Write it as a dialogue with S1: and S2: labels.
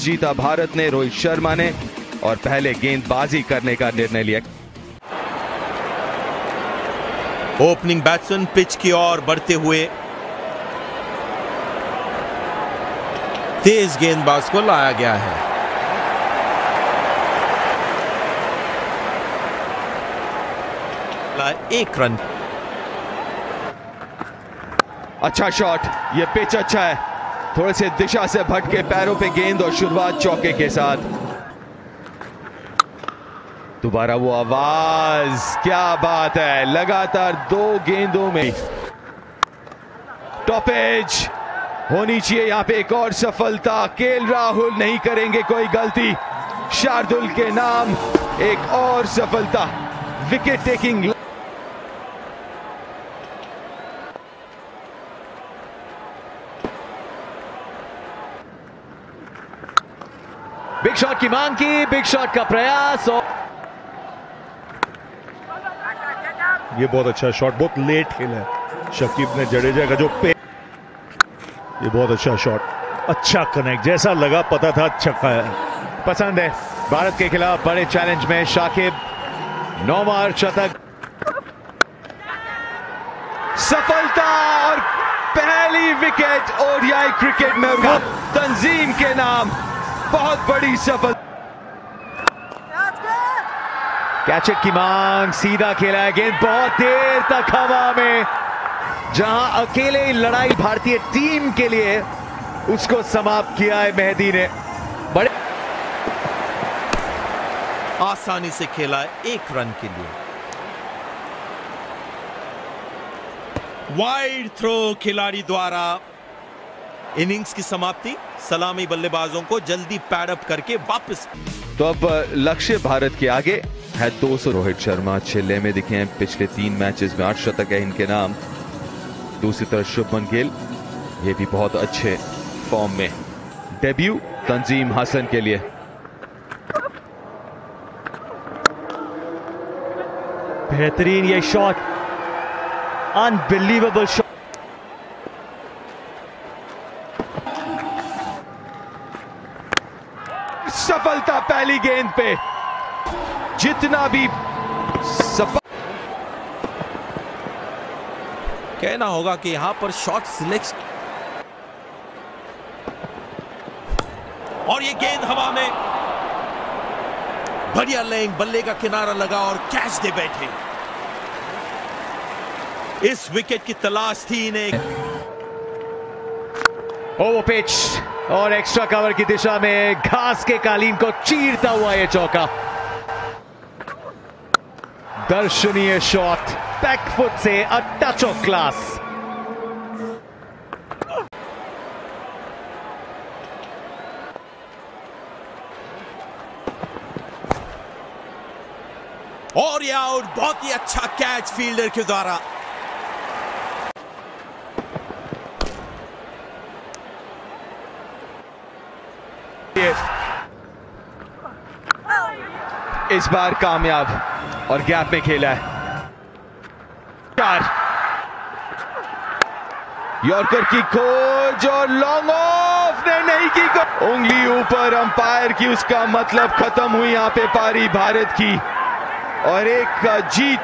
S1: Toss जीता भारत ने रोहित शर्मा ने और पहले गेंदबाजी करने का निर्णय लिया।
S2: ओपनिंग बैट्समैन पिच की ओर बढ़ते हुए तेज गेंदबाज को लाया गया है। एक रन।
S1: अच्छा शॉट ये पिच अच्छा है। थोड़े से दिशा से भटके पैरों पे गेंद और शुरुआत चौके के साथ। दोबारा वो आवाज़, क्या बात है, लगातार दो गेंदों में। टॉपेज होनी चाहिए यहाँ पे एक और सफलता। केल राहुल नहीं करेंगे कोई गलती। शार्दुल के नाम, एक और सफलता। विकेट टेकिंग
S3: बिग शॉट की मांग की बिग शॉट का प्रयास और
S4: ये बहुत अच्छा शॉट बहुत लेट खेला है। शकीब ने जडेजा का जो पे ये बहुत अच्छा शॉट अच्छा कनेक्ट जैसा लगा पता था अच्छा खाया
S3: पसंद है। भारत के खिलाफ बड़े चैलेंज में शाकिब। नौ मार शतक।
S1: सफलता और पहली विकेट ओडीआई क्रिकेट में। तंजीम के नाम। बहुत बड़ी सफल
S3: कैचेट की मांग सीधा खेला है गेंद। बहुत देर तक हवा में, जहाँ अकेले ही लड़ाई भारतीय टीम के लिए उसको समाप्त किया है मेहदी ने। बड़े
S2: आसानी से खेला है एक रन के लिए। वाइड थ्रो खिलाड़ी द्वारा इनिंग्स की समाप्ति। सलामी बल्लेबाजों को जल्दी पैडअप करके वापस।
S1: तो अब लक्ष्य भारत के आगे है 200 रोहित शर्मा। छिल्ले में दिखे हैं पिछले तीन मैचेस में आठ शतक है इनके नाम। दूसरी तरफ़ शुभमन गिल, ये भी बहुत अच्छे फॉर्म में। डेब्यू तंजीम हसन के लिए।
S3: बेहतरीन ये शॉट। अनबिलीवेबल शॉट
S1: सफलता पहली गेंद पे। जितना भी सफल
S2: कहना होगा कि यहाँ पर शॉट सिलेक्शन और ये गेंद हवा में। बढ़िया लेंग बल्ले का किनारा लगा और कैच दे बैठे। इस विकेट की तलाश थी इन्हें।
S3: ओवर पिच और एक्स्ट्रा कवर की दिशा में घास के कालीन को चीरता हुआ यह चौका। दर्शनीय शॉट बैकफुट से अ टच ऑफ़ क्लास
S2: और ये आउट बहुत ही अच्छा कैच फील्डर के द्वारा।
S1: इस बार कामयाब और गैप में खेला है। चार। यॉर्कर की खोज और लॉन्ग ऑफ़ ने नहीं की उंगली ऊपर अंपायर की, उसका मतलब खत्म हुई यहाँ पे पारी भारत की। और एक जीत